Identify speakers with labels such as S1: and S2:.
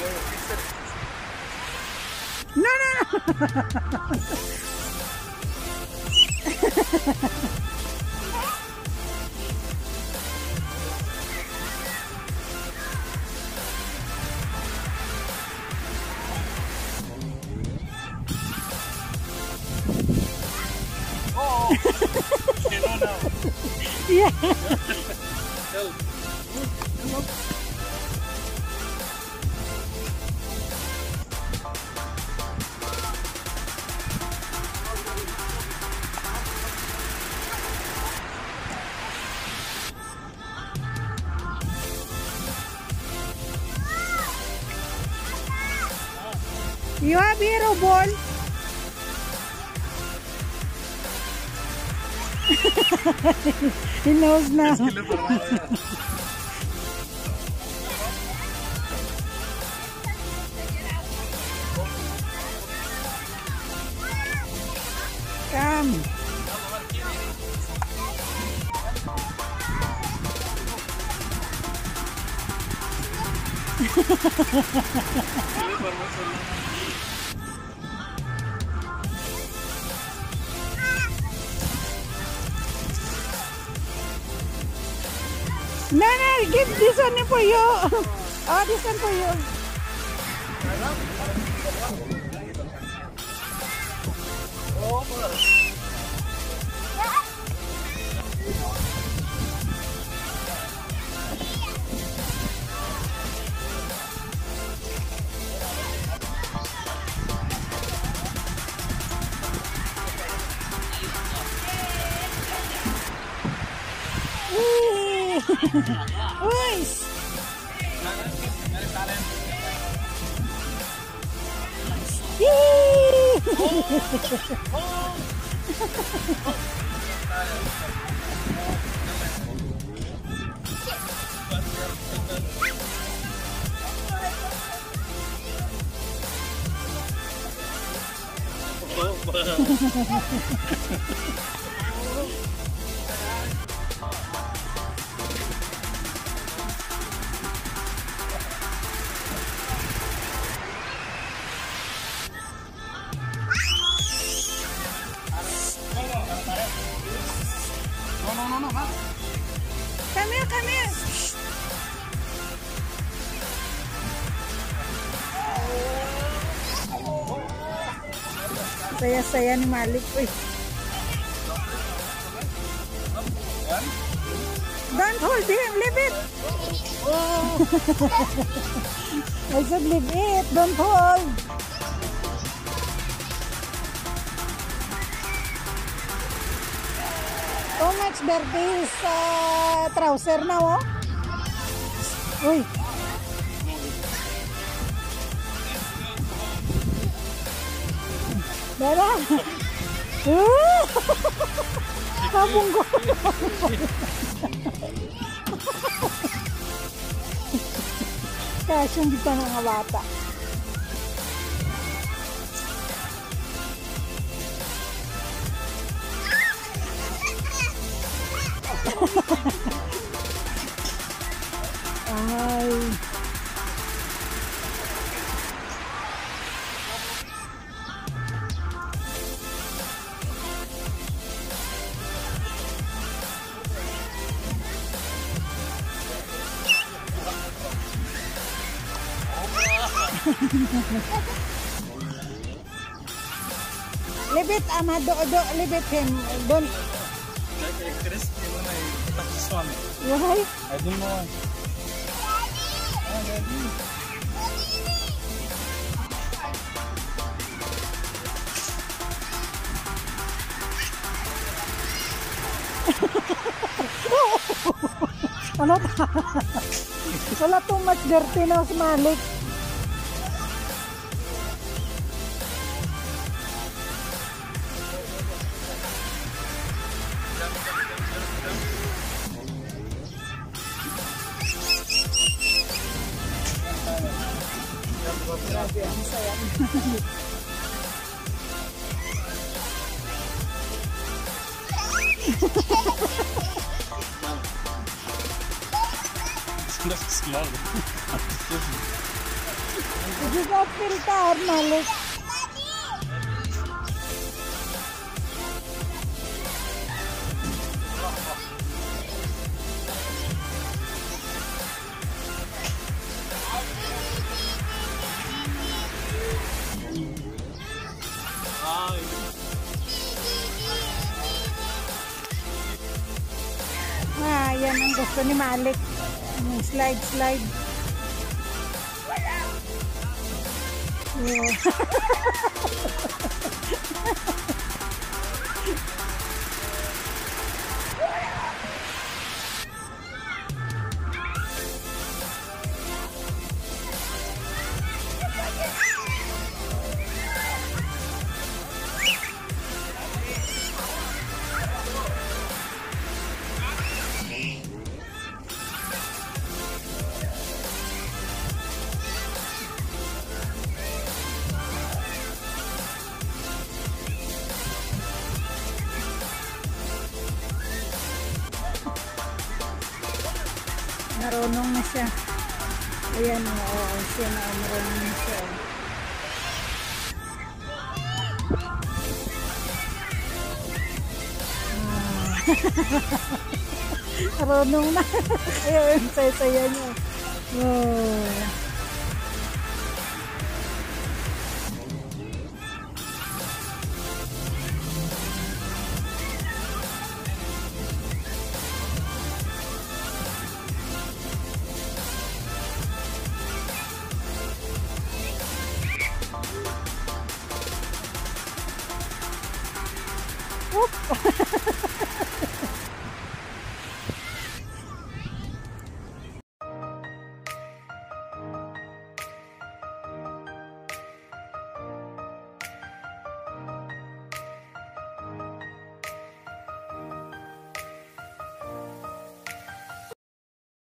S1: No, no, no.
S2: oh. yeah. No.
S1: No. You have hero ball. he knows now. Come. No, no, give this one for you. Oh, this one for you. Uis! Saya-saya ni Malik. Uy. Don't hold him, leave it. I said leave it, don't hold. Too much dirty sa trouser na, oh. Uy. Dara. Uh! Kabong ko. Kasyang kita mga bata. Ay. Libit, ama, do, do, libit him. Don't,
S2: Like sa swami.
S1: why?
S2: I don't know.
S1: Ano ta? Wala too much dirty na si Malik. Smell. Smell. This
S2: is not
S1: filter, Malik.
S2: Ay,
S1: Ah, yan ang gusto ni Malik. Slide, slide. Yeah. Marunong na siya. Ayan, oo, siya na marunong na siya. Ah. marunong na. Ayun, saya-saya niya. Oh. 어?